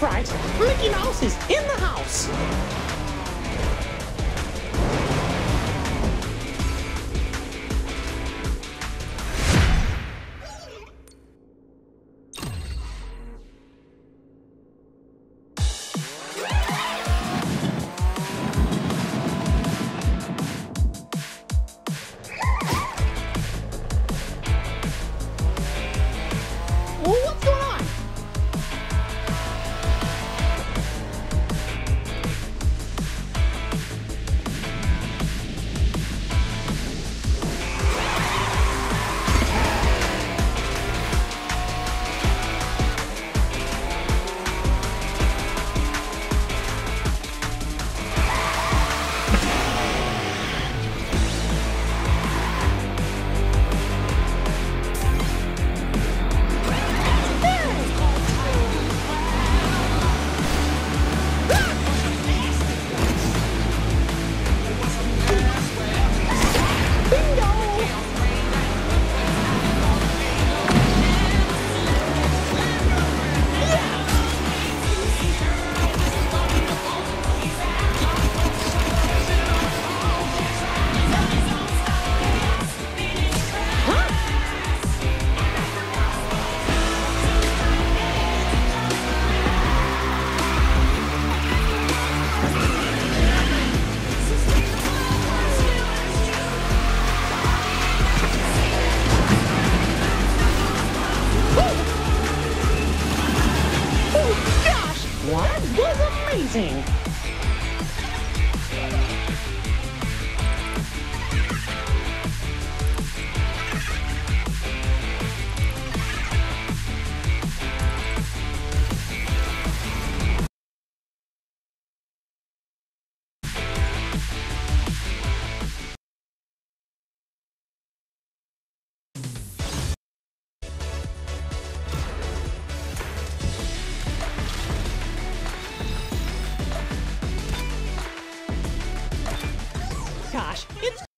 Right, Mickey Mouse is in the house. Amazing! Gosh, it's